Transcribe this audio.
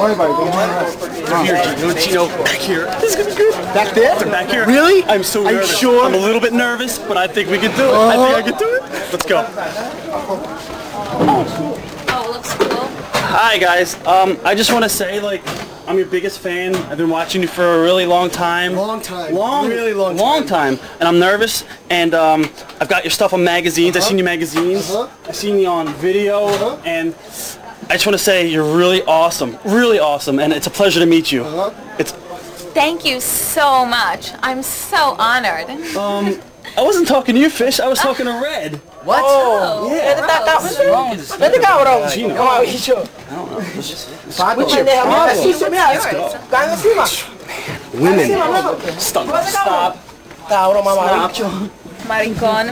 Here, Gino, Gino, back here. This is gonna be good. Back there? Back here. Really? I'm so nervous. sure? I'm a little bit nervous, but I think we can do it. I think I can do it. Let's go. Oh, looks cool. Hi guys. Um, I just want to say, like, I'm your biggest fan. I've been watching you for a really long time. Long time. Long, Really long long time. And I'm nervous. And um, I've got your stuff on magazines. I've seen your magazines. Uh-huh. I've seen you on video. Uh-huh. And I just want to say you're really awesome. Really awesome. And it's a pleasure to meet you. Uh-huh. It's. Thank you so much. I'm so honored. Um, I wasn't talking to you, Fish. I was talking to Red. What? Oh, Yeah. gross. Vete cabrón. Gino. Vamos a bicho. Paco. Pendeja, mira, así se mira. Caen encima. Women. Stop. Stop. Stop. Maricón.